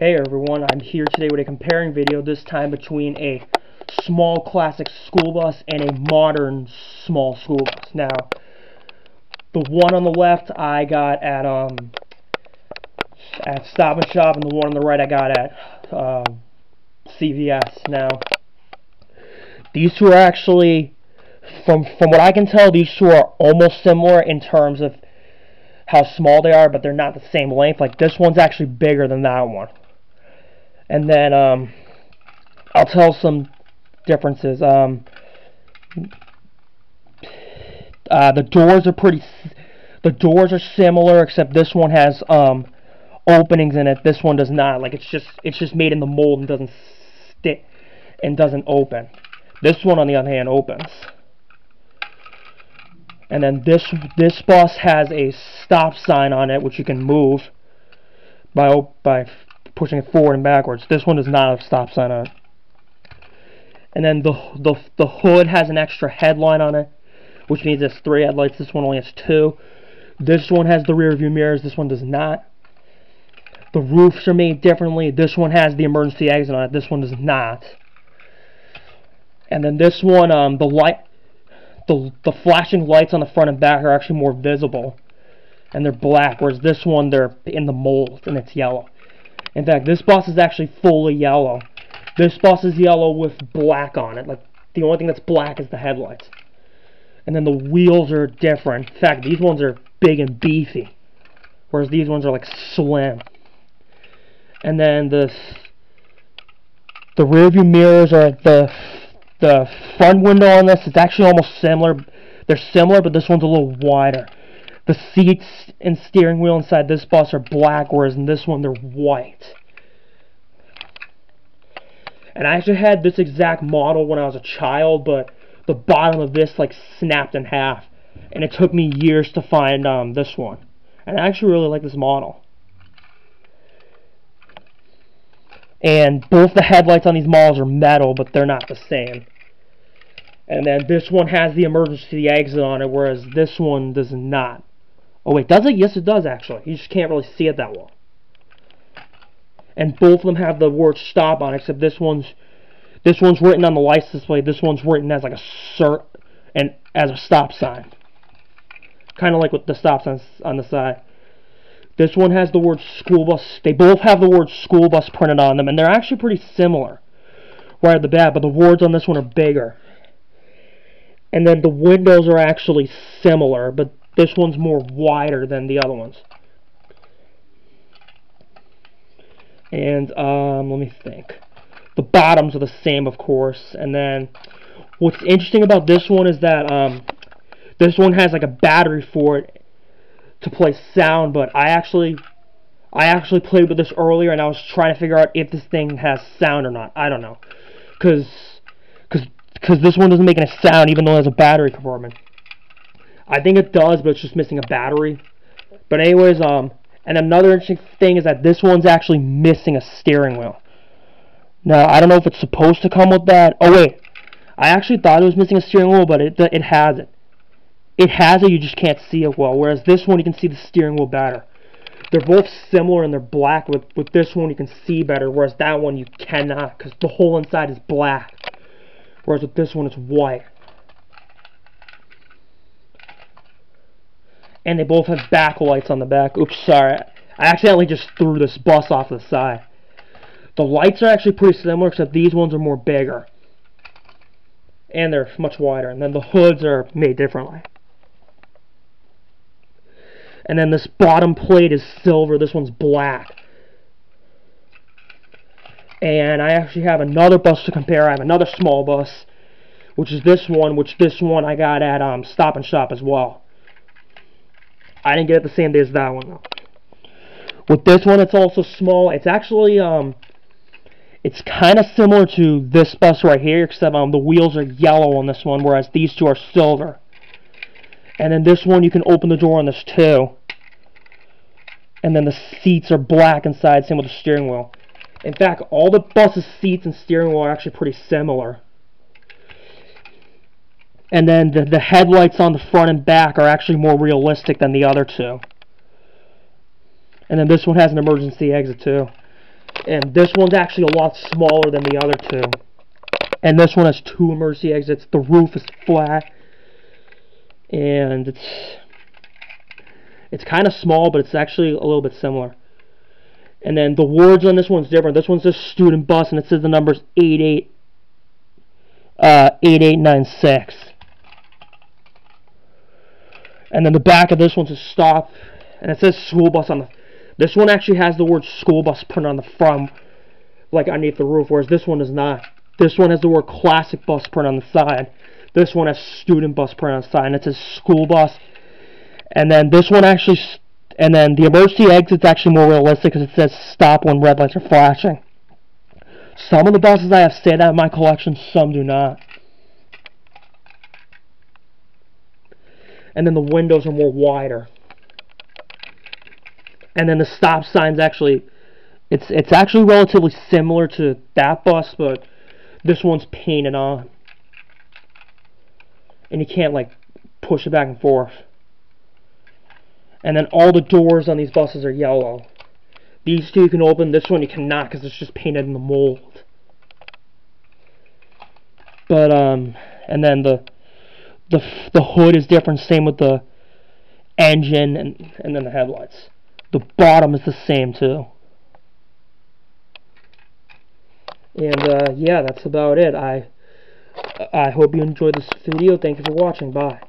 Hey everyone, I'm here today with a comparing video, this time between a small classic school bus and a modern small school bus. Now, the one on the left I got at um at Stop and Shop, and the one on the right I got at um, CVS. Now, these two are actually, from from what I can tell, these two are almost similar in terms of how small they are, but they're not the same length. Like this one's actually bigger than that one. And then um, I'll tell some differences. Um, uh, the doors are pretty. The doors are similar, except this one has um, openings in it. This one does not. Like it's just it's just made in the mold and doesn't stick and doesn't open. This one, on the other hand, opens. And then this this bus has a stop sign on it, which you can move by by pushing it forward and backwards. This one does not have a stop sign on it. And then the the the hood has an extra headlight on it, which means it's three headlights. This one only has two. This one has the rear view mirrors. This one does not. The roofs are made differently. This one has the emergency exit on it. This one does not. And then this one, um, the light the, the flashing lights on the front and back are actually more visible. And they're black, whereas this one, they're in the mold, and it's yellow. In fact, this boss is actually fully yellow. This boss is yellow with black on it. Like, the only thing that's black is the headlights. And then the wheels are different. In fact, these ones are big and beefy. Whereas these ones are, like, slim. And then the the rear view mirrors are the the front window on this is actually almost similar. They're similar, but this one's a little wider. The seats and steering wheel inside this bus are black, whereas in this one they're white. And I actually had this exact model when I was a child, but the bottom of this like snapped in half. And it took me years to find um, this one. And I actually really like this model. And both the headlights on these models are metal, but they're not the same. And then this one has the emergency exit on it, whereas this one does not. Oh wait, does it? Yes, it does actually. You just can't really see it that well. And both of them have the word stop on it, except this one's this one's written on the license plate. This one's written as like a cert and as a stop sign. Kind of like with the stop signs on the side. This one has the word school bus. They both have the word school bus printed on them, and they're actually pretty similar right at the back, but the words on this one are bigger. And then the windows are actually similar, but this one's more wider than the other ones. And, um, let me think. The bottoms are the same, of course. And then, what's interesting about this one is that, um, this one has like a battery for it to play sound, but I actually I actually played with this earlier and I was trying to figure out if this thing has sound or not. I don't know. Cuz cuz cuz this one doesn't make any sound even though it has a battery compartment. I think it does, but it's just missing a battery. But anyways, um and another interesting thing is that this one's actually missing a steering wheel. Now, I don't know if it's supposed to come with that. Oh wait. I actually thought it was missing a steering wheel, but it it has it. It has it, you just can't see it well. Whereas this one, you can see the steering wheel better. They're both similar and they're black. With, with this one, you can see better. Whereas that one, you cannot. Because the whole inside is black. Whereas with this one, it's white. And they both have backlights on the back. Oops, sorry. I accidentally just threw this bus off the side. The lights are actually pretty similar, except these ones are more bigger. And they're much wider. And then the hoods are made differently. And then this bottom plate is silver. This one's black. And I actually have another bus to compare. I have another small bus, which is this one, which this one I got at um, Stop and Shop as well. I didn't get it the same day as that one, though. With this one, it's also small. It's actually, um, it's kind of similar to this bus right here, except um, the wheels are yellow on this one, whereas these two are silver. And then this one, you can open the door on this too. And then the seats are black inside, same with the steering wheel. In fact, all the bus's seats and steering wheel are actually pretty similar. And then the, the headlights on the front and back are actually more realistic than the other two. And then this one has an emergency exit too. And this one's actually a lot smaller than the other two. And this one has two emergency exits. The roof is flat. And it's it's kind of small, but it's actually a little bit similar. And then the words on this one's different. This one's a student bus, and it says the number's 88, uh, 8896. And then the back of this one's a stop, and it says school bus on the... This one actually has the word school bus printed on the front, like underneath the roof, whereas this one does not. This one has the word classic bus printed on the side. This one has student bus printed on the side, and it says school bus. And then this one actually and then the emergency exit's actually more realistic because it says stop when red lights are flashing. Some of the buses I have say that in my collection, some do not. And then the windows are more wider. And then the stop sign's actually, it's it's actually relatively similar to that bus, but this one's painted on. And you can't like push it back and forth. And then all the doors on these buses are yellow. These two you can open, this one you cannot because it's just painted in the mold. But, um, and then the, the, the hood is different, same with the engine and, and then the headlights. The bottom is the same too. And, uh, yeah, that's about it. I, I hope you enjoyed this video. Thank you for watching. Bye.